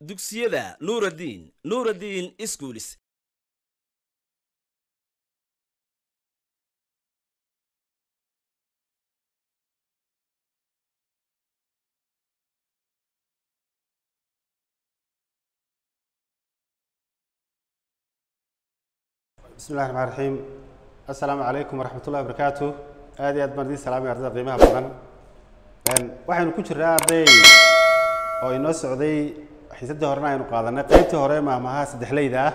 dugsiyada nuuraddiin nuuraddiin iskuulis bismi llahi raxmaan raxiim assalaamu calaykum waraxmat ullahi barakaatu aad iyo aad baan idiin salaamay ardayda qiimaha badan. Waxaynu ku jiraa arday oo inoo socday xiisaddii horena aynu qaadanay qeybtii hore maahmaha saddexleyda ah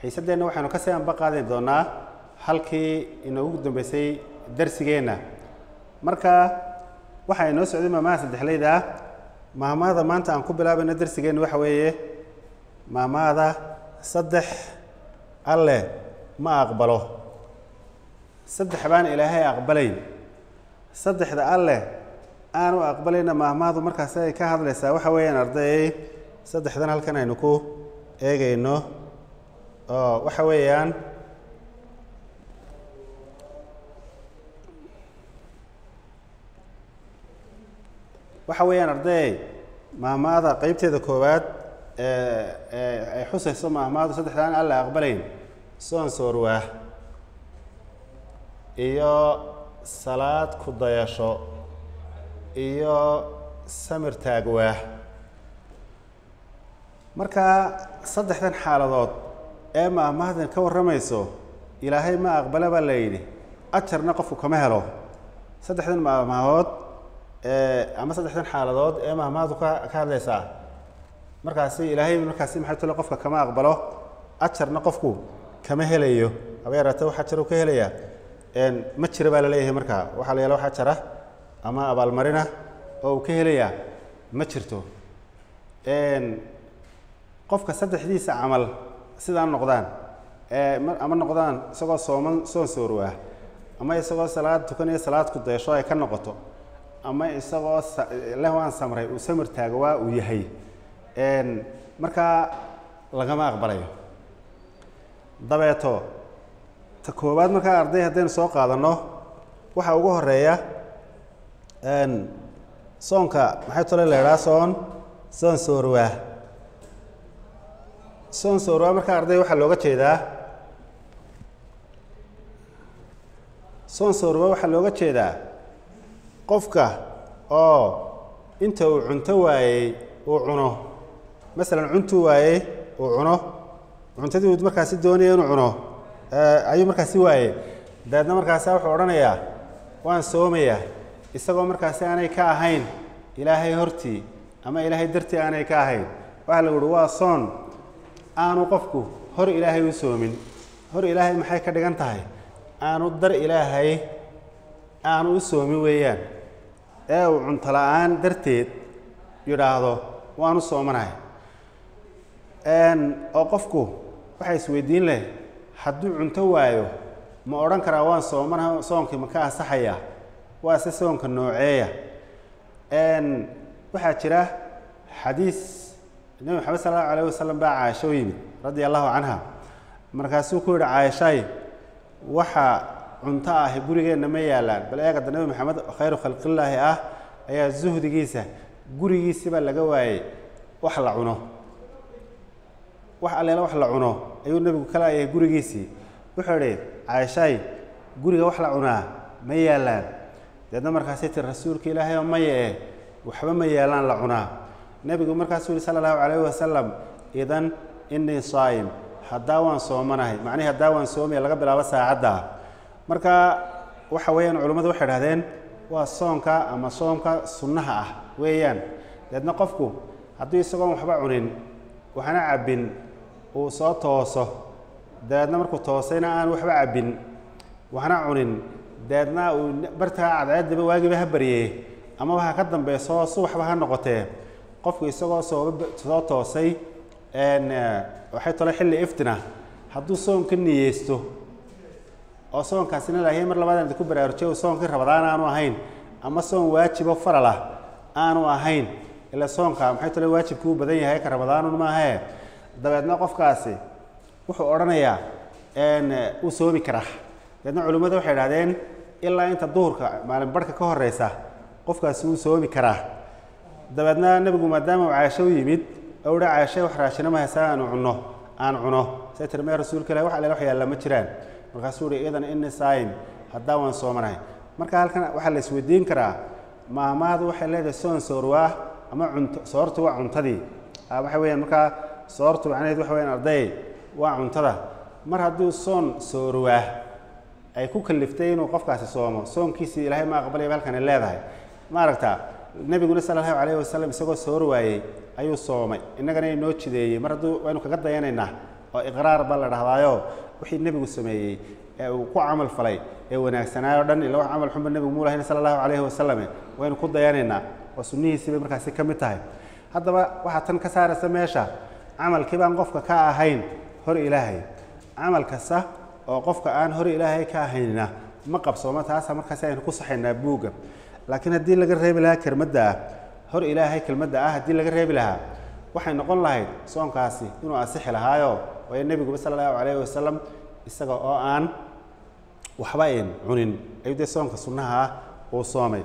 xiisaddeenna waxaynu ka sii anba qaadi doonaa halkii inoogu dambeysay darsigeenna. Marka waxaa inoo socday maahmaha saddexleyda ah maahmahada maanta aan ku bilaabayno darsigeenna waxa weeye maahmahada saddex alle ma aqbalo. Saddex baan ilaahay aqbalayn. Saddexda alleh aanu aqbalayna maahmaahdu markaas ay ka hadlaysaa waxa weeyaan arday saddexdan halkan aynu ku eegayno oo waxa weeyaan waxa weeyaan arday maahmaahda qeybteeda koowaad ee ay xusayso maahmaahdu saddexdaan alle aqbalayn soon soorwaah iyo salaad ku dayasho iyo samir taagwaah marka saddexdan xaaladood ee maahmaahdan ka warramayso ilaahay ma aqbala baa la yidhi ajarna qofku kama helo. Saddexdan maahmaahood ama saddexdan xaaladood ee maahmaahdu ka ka hadlaysaa markaasi ilaahay markaasi maxay tole qofka kama aqbalo? Ajarna qofku kama helayo. Haba yaraate wax ajar uu ka helayaa? Ma jira baa la leeyahay markaa waxaa la yaalla wax ajara ama abaalmarina oo uu ka helayaa ma jirto. Qofka saddexdiisa camal sidaan noqdaan ama noqdaan isagoo sooman soon soorwaah ama isagoo salaad tukanayo salaad ku dayasho ay ka noqoto ama isagoo leh samray uu samir taagawaa uu yahay. Markaa lagama aqbalayo. Dabeeto ta koowaad markaa arday haddaynu soo qaadanno waxaa ugu horreeya soonka maxay tole la soon? Soon soorwaah soon soorwaah markaa arday waxaa looga jeedaa. Soon soorwaah waxaa looga jeedaa qofka oo inta uu cunto waayey uu cuno. Masalan cuntuu waayey uu cuno. Cuntadii uu markaasi doonaya inuu cuno. Ayuu markaasi waayey. Dabeedna markaasa wuxuu odhanayaa waan soomayaa isagoo markaasi aanay ka ahayn ilaahay hortii ama ilaahay dartii aanay ka ahayn waxaa lagu uhi waa soon. Aanu qofku hor ilaahay u soomin. Hor ilaahay maxay ka dhigan tahay? Aanu dar ilaahay aanu u soomin weeyaan. Ee uu cunto la'aan darteed yidhaahdo waanu soomanahay. Oo qofku waxaa isweydiin leh hadduu cunto waayo ma odhan karaa waan soomanaha soonkii ma ka ansaxaya waa se soonka nooceeya. Waxaa jira xadiis nebi maxamed sala allahu alayh wasalam baa caasho u yimid radia allahu canha markaasuu ku yihi caayashay waxa cunto ahi gurigeenna ma yaalaan bal eegada nebi maxamed khayru khalqillaahi ah ayaa zuhdigiisa gurigiisiba laga waayey wax la cuno. Wax alleela wax la cuno ayuu nebigu ka laayahay gurigiisii. Wuxuu idhi caayashaay guriga wax la cunaa ma yaalaan deedna markaasay tiri rasuulka ilaahay oo maya eh waxba ma yaalaan la cunaa. Nebigu markaasuu yihi sala allahu calayhi wasalam idan innii saa'im haddaa waan soomanahay. Macnihi haddaa waan soomaya laga bilaabo saacadda. Marka waxa weeyaan culimmadu waxay idhahdeen waa soonka ama soomka sunnaha ah weeyaan. Deedna qofku hadduu isagoon waxba cunin waxna cabbin uu soo tooso. Dabeedna markuu toosayna aan waxba cabbin waxna cunin dabeedna uu bartaa cadceeddaba waagiba ha baryee ama waxa ka dambayso subaxba ha noqotee qofku isagoo soo soo toosay waxay tole xilli iftina hadduu soonka niyeysto oo soonkaasina laahay mar labaad ku baraarujiyo soonkii rabadaan aanu ahayn ama soon waajibo faral aanu ahayn ila soonka maxay tole waajibkuu badan yahay ka rabadaanun maahee dabeedna qofkaasi wuxuu odhanayaa wuu soomi karaa. Dabeedna culimmadu waxay idhahdeen ilaa inta duhurka maalin barhka ka horeysa qofkaasi wuu soomi karaa. Dabeedna nebigu maadaama uu caasho u yimid oo uhi caashay wax raashina ma haysaa aanu cunno aan cuno. Say tiri mee rasuulka ilahi wax alle wax yaalla ma jiraan. Markaasuu ihi idan inni saayim haddaa waan soomanahay marka halkan waxaa la isweydiin karaa maamaadu waxay leedahay soon soorwaa ama cunto soortu waa cuntadii. Ah, waxa weeyaan markaa soortu macnaheed waxa weyaan arday waa cuntada. Mar hadduu soon soorwaa ay ku kaliftay inuu qofkaasi soomo. Soonkiisii ilaahay ma aqbalaya halkani leedahay. Ma aragtaa nebiguna sala allahu calayhi wasalam isagoo soor waayey ayuu soomay. Innagana inoo jideeyey mar hadduu waynu kaga dayanaynaa oo iqraar baa la dhahdaayo wixii nebigu sameeyey ee uu ku camal falay ee wanaagsanaayo dhan ila wax camal xunba nebigu muu lahayn sala allahu calayhi wasalam waynu ku dayanaynaa oo sunnihiisii bay markaasi ka mid tahay. Haddaba waxaa tan ka saaraysa meesha camalkii baan qofka ka ahayn hor ilaahay camal kasta oo qofka aan hor ilaahay ka ahaynina ma qabsoomo taasa markaasi aynu ku saxaynaa buugga. Laakiin haddii laga reebi lahaa kelmadda ah hor ilaahay kelmadda ah haddii laga reebi lahaa waxay noqon lahayd soonkaasi inuu asixi lahaayo waayo nebiguba sala allahu calayhi wasalam isaga oo aan waxba ayn cunin. Ayuu dee soonka sunnaha ah uu soomay.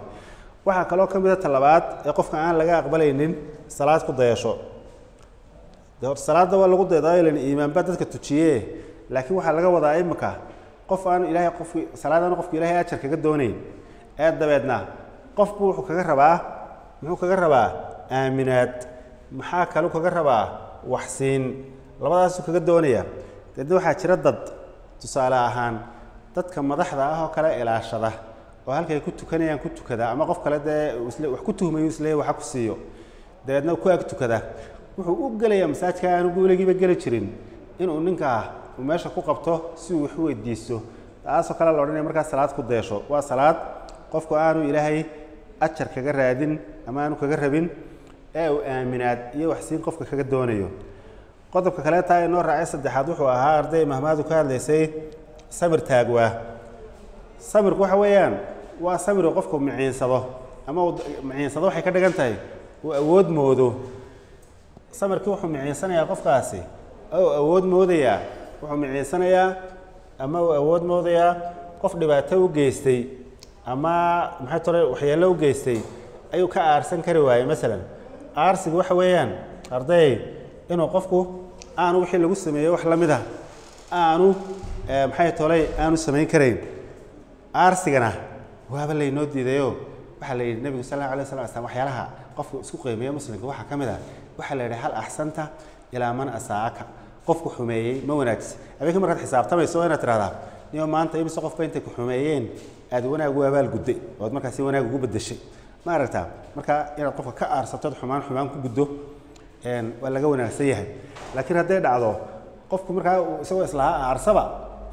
Waxaa kaloo ka mida talabaad ee qofka aan laga aqbalaynin salaad ku dayasho. Salaadda waa lagu daydayo ilan iimaanba dadka tujiye laakiin waxaa laga wadaa imika qof aanu ilaahay qofki salaad aanu qofka ilaahay ajar kaga doonayn ee dabeedna qofbu wuxuu kaga rabaa muxuu kaga rabaa aaminaad maxaa kalu kaga rabaa waxsiin labadaasuu kaga doonaya. Deedna waxaa jira dad tusaale ahaan dadka madaxda ah oo kale ilaashada oo halkay ku tukanayaan ku tukada ama qof kale dee wax ku tuhmayo isleeyahy waxa ku siiyo dabeedna ku ag tukada wuxuu u gelayaa masaajka aanu weligiiba geli jirin inuu ninkaa uu meesha ku qabto si uu wax weydiisto. Taasoo kale la odhanaya markaa salaad ku deesho. Waa salaad qofku aanu ilaahay ajar kaga raadin ama aanu kaga rabin ee uu aaminaad iyo waxsiin qofka kaga doonayo. Qodobka kale taa inoo raacay saddexaad wuxuu ahaa arday mahmaadu ka hadlaysay samir taagwaa samirku waxa weeyaan waa samir uu qofku miciinsado ama uu miciinsado waxay ka dhigan tahay uu awood moodo. Samirkii wuxuu miciinsanayaa qofkaasi oo awood moodayaa wuxuu miciinsanayaa ama uu awood moodayaa qof dhibaato u geystay ama maxay tore waxyeello u geystay ayuu ka aarsan kari waayey. Masalan aarsigu waxa weeyaan arday inuu qofku aanu wixii lagu sameeyey wax la mid ah aanu eh, maxay tolay aanu samayn karayn. Aarsigana waaba laynoo diidayo. Waxaa la yidhi nebigu sal allahu alay aslam waxyaalaha qofku isku qiimeeya muslimka waxaa ka mid ah. Waxaa la yidhi hal axsanta ilaa man asaaka qofku xumeeyey ma wanaagsi habeenkii markaad xisaabtamayso inaad tirahdaa niyo maanta imise qofba intay ku xumeeyeen aad wanaag u abaal gudday ood markaasi wanaag ugu bedeshay ma aragtaa marka inaad qofka ka aarsatood xumaan xumaan ku guddo waa laga wanaagsan yahay. Laakiin hadday dhacdo qofku markaa isagoo islahaa aarsaba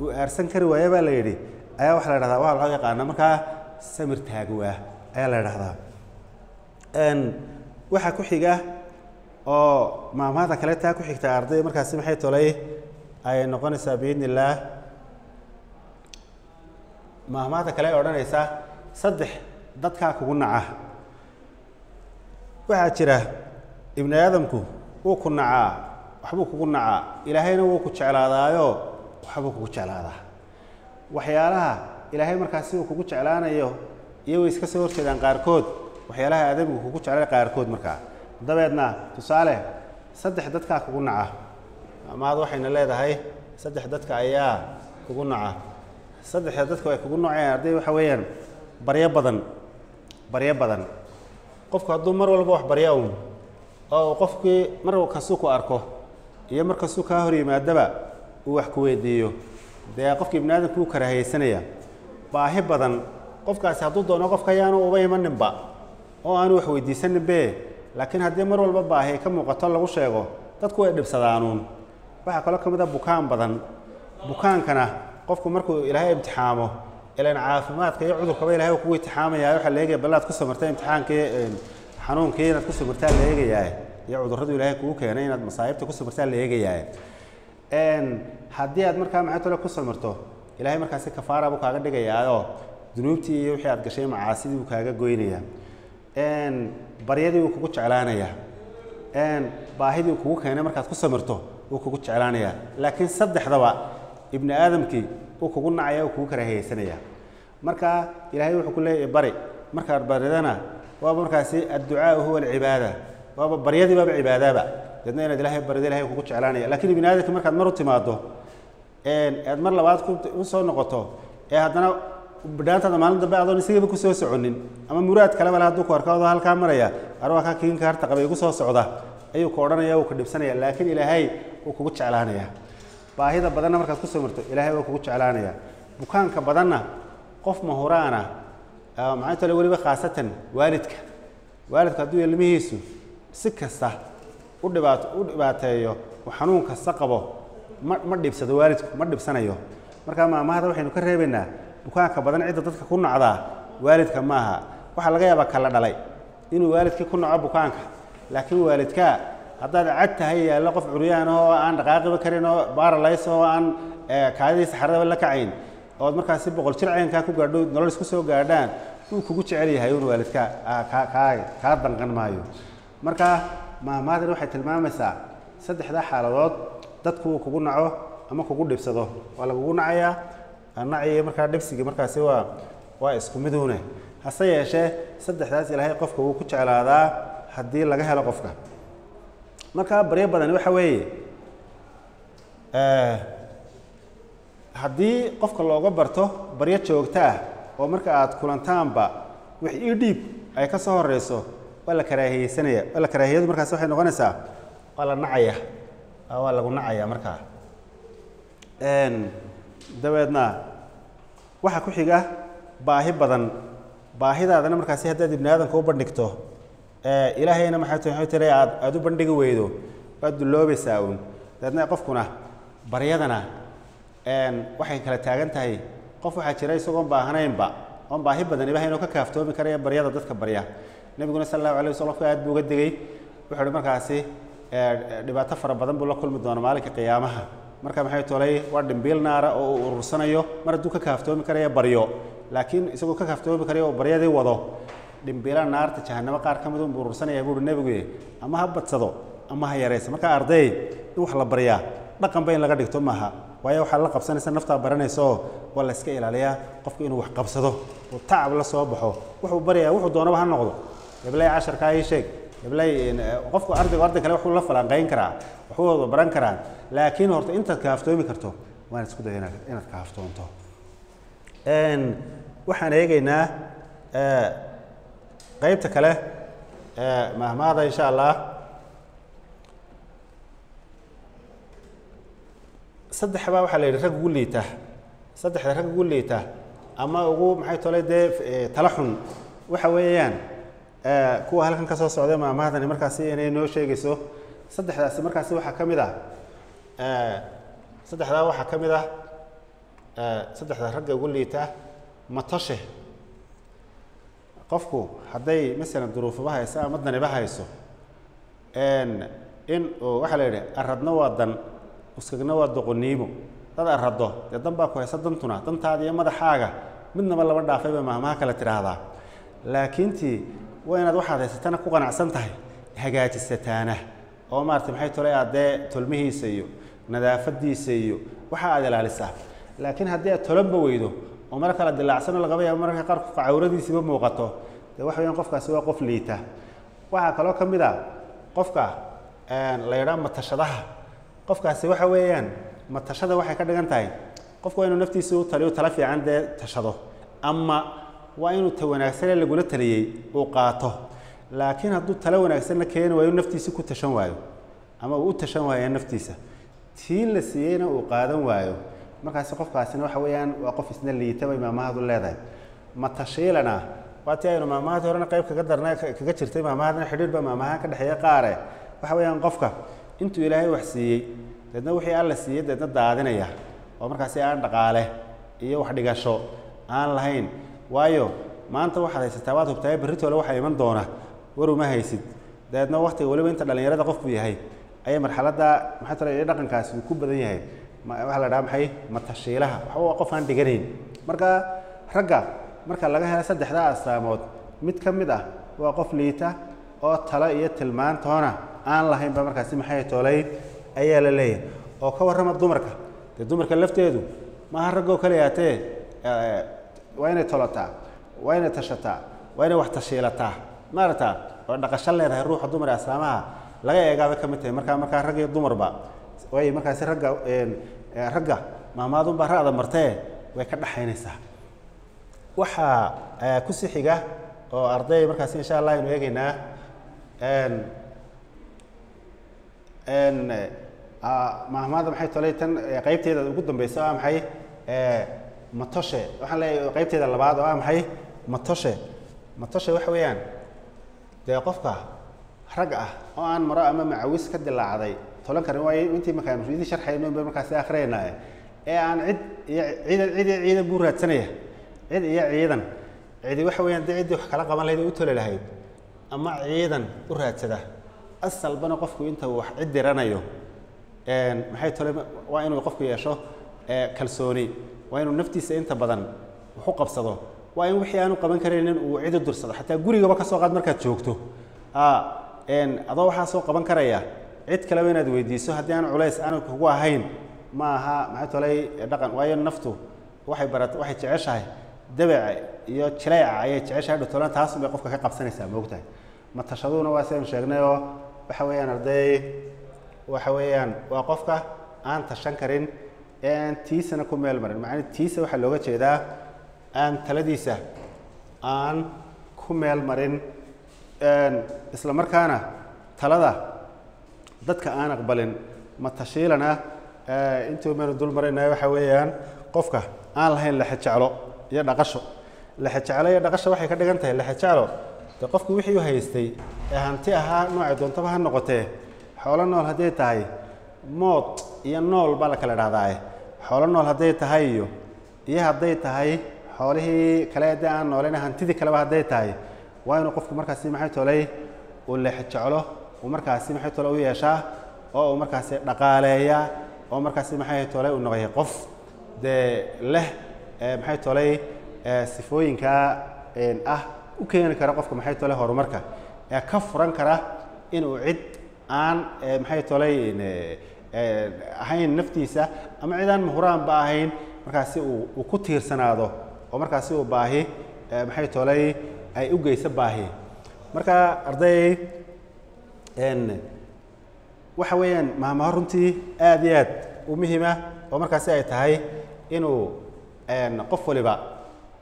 uu aarsan kari waaya baa la yidhi ayaa waxaa la dhahdaa waa loo yaqaana markaa samir taagwaa ayaa la dhahdaa waxaa ku xiga oo maamahada kale taa ku xigta arday markaasi maxay tolay? Ay noqonaysaa biidni illaah maamahada kale ay odhanaysaa saddex dadkaa kugu naca waxaa jira ibni aadamku wuu ku nacaa waxbuu kugu nacaa ilaahayna wuu ku jeclaadaayo waxbuu kugu jeclaadaa. Waxyaalaha ilaahay markaasi uu kugu jeclaanayo iyo way iska soo horjeedaan qaarkood waxyaalaha aadamigu kugu jeclay qaarkood markaa dabeedna tusaale saddex dadkaa kugu naca. Amaad waxayna leedahay saddex dadka ayaa kugu naca. Saddexda dadku ay kugu noceen arday waxa weeyaan baryo badan baryo badan. Qofku hadduu mar walba wax barya uun oo uu qofkii mar kastuu ku arko iyo mar kastuu kaa hor yimaadaba uu wax ku weydiiyo. Dee qofka ibni aadamku karahaysanaya baahi badan qofkaasi hadduu doono qofka ayaanu uba imaninba oo aanu wax weydiisaninbe laakiin haddii mar walba baahi ka muuqato lagu sheego dadku way dhibsadaanuun. Waxaa kaloo ka mid a bukaan badan. Bukaankana qofku markuu ilaahay imtixaamo ilan caafimaadka iyo cudurkaba ilahay kugu imtixaamaya waxaa la eegaya ballaad ku samartay imtixaankii xanuunkii inaad ku samartaa la eegayaa iyo cudurradu ilaahay kugu keenay inaad masaa'ibta ku samartaa la eegayaa haddii aad markaa maxay ku samirto ilaahay markaasi kafaara buu kaaga dhigayaayoo dunuubtii iyo wixii aad gashay macaasidii buu kaaga goynayaa. Een, baryadii wuu kugu jeclaanayaa baahidii kugu keenay markaad ku samirto wuu kugu jeclaanayaa laakiin saddexdaba ibni aadamkii uu kugu nacaya uu kugu karaahiyeysanaya. Marka ilaahay wuxuu ku leeyahay bari markaad baridana waa markaasi adducaau huwa alcibaada. Waaba baryadii baaba cibaadaaba. Deedna inaad ilaahay barida ilahay kugu jeclaanaya. Laakiin ibni aadamka markaad mar u timaado aad mar labaad u soo noqoto ee haddana bidhaantaada maalin dambe adoon isagaba ku soo soconin ama muraad kaleba le hadduu ku arko adoo halkaa maraya arwaa kaa kiinka harta qabay igu soo socda ayuu ku odhanaya uu ku dhibsanaya laakiin ilaahay wuu kugu jeclaanaya baahida badanna markaad ku soo marto ilaahay waa kugu jeclaanaya bukaanka badanna qof mahuraana maxaa tole weliba khaasatan waalidka. Waalidka hadduu ilmihiisu si kasta u dhibaato u dhibaateeyo uu xanuun kasta qabo ma ma dhibsado waalidku ma dhibsanayo. Marka maamahada waxaynu ka reebaynaa bukaanka badan cidda dadka ku nacdaa waalidka maaha waxaa laga yaabaa kala dhalay inuu waalidkii ku naco bukaanka. Laakiin waalidkaa haddaad cad tahay yaallo qof curyaan oo aan dhaqaaqiba karin oo baaralays oo aan kaadidii saxaradaba la kacayn ood markaasi boqol jir caynkaa ku gaadho nolol isku soo gaadhaan wuu kugu jecel yahay un waalidkaa kaa danqan maayo. Marka maamaadan waxay tilmaamaysaa saddexdaa xaaladood dadku uu kugu naco ama kugu dhibsado. Waa lagugu nacayaa naciyo markaa dhibsigii markaasi waa waa isku miduune hase yeeshee saddexdaas ilaahay qofka wuu ku jeclaadaa haddii laga helo qofka. Marka baryo badani waxa weeye haddii qofka looga barto baryo joogto ah oo marka aad kulantaanba wix ii dhiib ay ka soo horeyso waa la karaahiyeysanaya waa la karaahiyadu markaasi waxay noqonaysaa waa la nacaya. Waa lagu nacaya markaa dabeedna waxaa ku xiga baahi badan. Baahidaadana markaasi haddaad ibni aadanka u bandhigto ilaahayna maxay waxay tiri aad aada u bandhigi weydo waad dulloobaysaa uun dabeedna qofkuna baryadana waxay kala taagan tahay. Qof waxaa jira isagoon baahnaynba oon baahi badan ilahay inuu ka kaaftoomi karaya baryada dadka barya. Nebiguna sal allahu alay waslm qofka aad buu uga degey wuxuu uhi markaasi dhibaato fara badan buu la kulmi doona maalinka qiyaamaha marka maxay tolay waa dhimbiil naara oo uu urursanayo mar hadduu ka kaaftoomi karaya baryo. Laakiin isagoo ka kaaftoomi karaya oo baryadii wado dhimbiila naarta jahanamo qaar ka mid unbuu urursanaya buuhi nebigu ama ha badsado ama ha yaraysa marka arday in wax la baryaa dhaqanba in laga dhigto maaha. Waayo waxaad la qabsanaysa naftaa baranaysa oo waa la iska ilaaliyaa. Qofku inuu wax qabsado oo tacab la soo baxo wuxuu baryayaa wuxuu doonaba ha noqdo. Heblay casharkaa ii sheeg heblay qofku ardaygu arday kale wuxuu la falanqayn karaa waxuu wada baran karaa laakiin horta intaad kaaftoomi karto waan isku daya inaad kaaftoonto. Waxaan eegaynaa qaybta kale mahmaada insha allah. Saddexbaa waxaa la yidhi rag ugu liita. Saddexda rag ugu liita. Ama ugu maxay tolay dee tala xun. Waxa weeyaan kuwa halkan ka soo socday maamahdani markaasi inay noo sheegayso. Saddexdaasi markaasi waxaa ka mid ah saddexdaa waxaa ka mid ah saddexda ragga ugu liita matoshe qofku hadday masalan duruufaba hayso ama daniba hayso in waxaa la yidhi aradna waa dan uskagna waa doqoniimo dad arado dee dan baa ku haysa dantuna dantaada iyo madaxaaga. Midnaba lama dhaafay bay maahmaha kale tidhaahdaa. Laakiintii waa inaad waxaad haysatana ku qanacsan tahay hagaajisataana. Oo maarata maxay tolay aad dee tolmihiisa iyo nadaafadiisa iyo waxa aad ilaalisaa. Laakiin haddii aad tolanba weydo oo mar kale dilaacsano lagaba yaabo mararka qaar qofka cawradiisiiba muuqato dee waxa weyaan qofkaasi waa qof liita. Waxaa kaloo ka mid a qofka la yidhaa matashadaha. Qofkaasi waxa weeyaan matashada waxay ka dhigan tahay qofku waa inuu naftiisa u taliyo tala fiican dee tashado. Ama waa inuu ta wanaagsanee lagula taliyey uu qaato. Laakiin hadduu talo wanaagsanna keeni waayo naftiisi ku tashan waayo ama uu u tashan waayo naftiisa tii la siiyeyna uu qaadan waayo. Markaasi qofkaasina waxa weeyaan waa qof isna liita bay maamahadu leedahay. Matashiilana waa tii aynu maamahadii horena qayb kaga darna kaga jirtay maamahadana xidhiir baa maamahaan ka dhexeeya qaare. Waxa weeyaan qofka intuu ilaahay wax siiyey deedna wixii alla siiyey deedna daadinaya oo markaasi aan dhaqaale iyo wax dhigasho aan lahayn waayo maanta waxaad haysataa waad hubtaay berritoole waxaa iman doona war uma haysid. Dabeedna waktiga weliba inta dhallinyarada qofku yahay ayay marxaladda maxaa dhaqankaasi uu ku badan yahay. Waxaa la dhaha maxay? Matashiilaha waxba qof aan dhiganayn. Marka ragga marka laga helo saddexdaa astaamood mid ka mid ah waa qof liita oo talo iyo tilmaantoona aan lahaynba markaasi maxay toolay ayaa la leeyahay. Oo ka warrama dumarka. Dee dumarka lafteedu maaha raggoo kaliyaatee waa inay tolotaa waa inay tashataa waa inay wax tashiilataa maarata oo dhaqasho leedahay ruuxa dumar aslaamaha laga eegaabay ka mid tahay markaa markaa rag dumarba way markaasi ragga ragga maamaadunbaa ra'da martee way ka dhaxaynaysaa waxaa ku sii xiga oo arday markaasi insha allah aynu eegeynaa mahmaada maxay tolay tan qaybteeda ugu dambeysa eh, matoshe. Waxaan leeyahay qaybteeda labaad oo ah maxay? Matoshe. Matoshe waxa weeyaan dee qofka rag ah oo aan maro ama macawis ka dilaacday tolan karin waayo intii markaan idin sharxayno ba markaasi akhriyaynaye ee aan cid iyo ciidan cid iyo ciidan buu raadsanaya. Cid iyo ciidan. Cidi waxa weeyaan dee ciddii wax kala qaban lahayd oo u toli lahayd ama ciidan u raadsada. Asalbana qofku inta uu wax cid diranayo maxay tole waa inuu qofku yeesho ee, kalsooni waa inuu naftiisa inta badan wax qabsado. Waa in wixii aanu qaban karaynin uu cid u dursado. Xataa gurigaba ka soo qaad markaad joogto. Adoo waxaa soo qaban karaya cid kaleba inaad weydiiso. Haddii aan culays aanu kugu ahayn ma aha maxay tolay dhaqan. Waayo naftu waxay barat waxay jeceshahay. Dabeca iyo jileeca ayay jeceshahay dhatolan taas bay qofka ka qabsanaysaa moogtahay matashaduna waa sidaynu sheegnay oo waxa weeyaan arday waxa weeyaan waa qofka aan tashan karin tiisana ku meel marin. Macnaa tiisa waxaa looga jeedaa aan taladiisa. Aan ku meel marin. Isla markaana talada dadka aan aqbalin matashiilana eh, intuu maynu dul maraynayo waxa weeyaan qofka aan lahayn lexejeclo iyo dhaqasho. Lexejeclo iyo dhaqasho waxay ka dhigan tahay lexejeclo de qofku wixii u haystay ee hanti ahaa noocay doontaba ha noqotee xoolo nool hadday tahay mood iyo nool baa la kala dhahdaa xoolo nool hadday tahay iyo iyo hadday tahay xoolihii kale haddii aan nooleyn hantidii kaleba hadday tahay waa inuu qofku markaasi maxay tolay uu lexejeclo uu markaasi maxay tole u yeeshaa oo uu markaasi dhaqaaleeyaa oo markaasi maxay tole uu noqoya qof dee leh maxay tolay sifooyinka ah u keeni kara qofka maxay tole horumarka ee ka furan kara inuu cid aan maxay tolay ahayn naftiisa ama cid aan muhuraanba ahayn markaasi uu ku tiirsanaado oo markaasi uu baahi maxay tolay ay u geyso baahi. Marka arday waxa weeyaan maamaha runtii aad iyo aad u muhiima oo markaasi ay tahay inuu qof waliba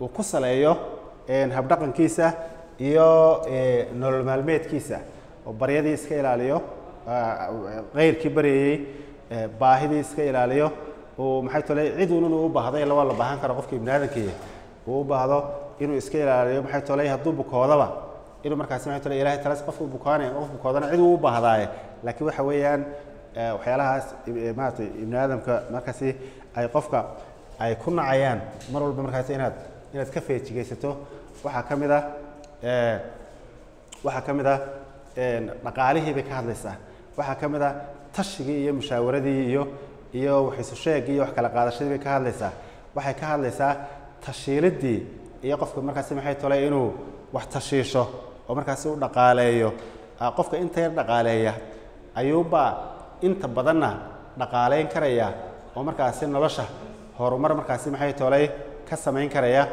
uu ku saleeyo habdhaqankiisa iyo nolol maalmeedkiisa oo baryadii iska ilaaliyo aa, qeyrkii baryayey ee, baahidii iska ilaaliyo. Uu maxay tole cid uun u baahdo waa la baahan karo qofka ibni aadamkii uu u baahdo inuu iska ilaaliyo maxay tole hadduu bukoodaba. Inuu markaasi maxay tole ilaahay talas qofku bukaanaya qof bukoodana cid uu u baahdaaye laakiin waxa weeyaan ee, waxyaalahaas eh, maaragtay ibni aadamka markaasi ay qofka ay ku nacayaan. Mar walba markaasi inaad inaad ka feejigaysato. Waxaa ka mid ah waxaa ka mid ah een, dhaqaalihii bay ka hadlaysaa waxaa ka mid ah tashigii iyo mushaawaradii iyo iyo sheegii iyo wax kala qaadashadii bay ka hadlaysaa. Waxay ka hadlaysaa tashiilidii iyo qofka markaasi maxay tolay inuu wax tashiisho oo markaasi u dhaqaaleeyo. Qofka inta yar dhaqaaleeya ayuubaa inta badanna dhaqaaleyn karaya oo markaasi nolosha horumar markaasi maxay tolay ka samayn karaya.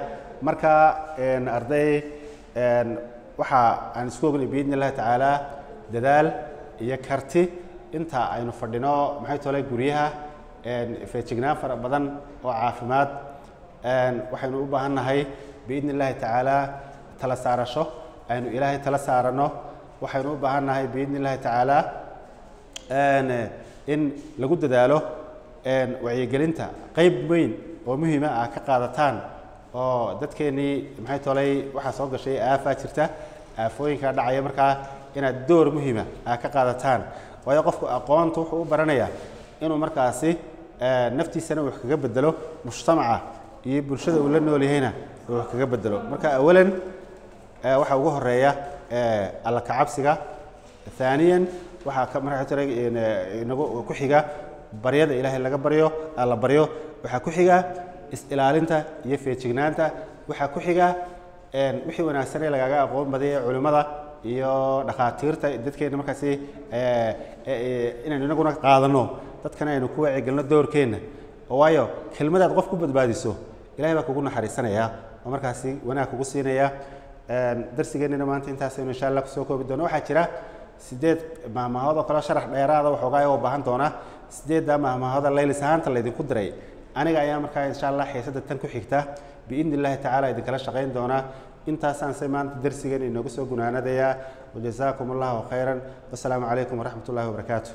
Marka arday een, waxa aan isku ognay biidni illahi tacaala dadaal iyo karti. Inta aynu fadhino maxay tolay guryaha feejignaan fara badan oo caafimaad. Waxaynu u baahan nahay biidni illahi tacaala tala saarasho. Aynu ilaahay tala saarano. Waxaynu u baahan nahay biidni illahi tacaala in lagu dadaalo wacyigelinta. Qayb weyn oo muhiima ah ka qaadataan oo dadkeennii maxay tolay waxaa soo gashay aafaa jirta. Aafooyinkaa dhacaya markaa inaad door muhiima aa ka qaadataan. Waayo qofku aqoontu wuxuu u baranayaa inuu markaasi eh, naftiisana wax kaga bedelo mujtamaca iyo bulshada uu la nool yahayna uu wax kaga bedelo marka awalan eh, waxaa ugu horreeya eh, alla kacabsiga. Aaniyan waxaa marinagu ku xiga baryada ilaahay laga baryo alla baryo. Waxaa ku xiga is-ilaalinta iyo feejignaanta. Waxaa ku xiga wixii wanaagsanee lagaga aqoon badaya culimmada iyo dhakhaatiirta dadkeena markaasi inaynu inaguna qaadano dadkana aynu ku wacyigelino doorkeenna oo waayo kelmadaad qof ku badbaadiso ilaahay baa kugu naxariisanaya oo markaasi wanaag kugu siinaya. Darsigeenina maanta intaasaynu insha allah ku soo koobi doono. Waxaa jira sideed mahmahood oo kale sharax dheeraada waxoogaa u baahan doona. Sideedda mahmahooda laylis ahaanta laydinku diray. Aniga ayaa markaa insha allah xiisada tan ku xigta. Biidni illaahi tacaala idinkala shaqayn doonaa intaasaan maanta darsigan inoogu soo gunaanadayaa wajazaakum allahu khayran. Wasalaamu calaykum waraxmat ullahi wabarakaatu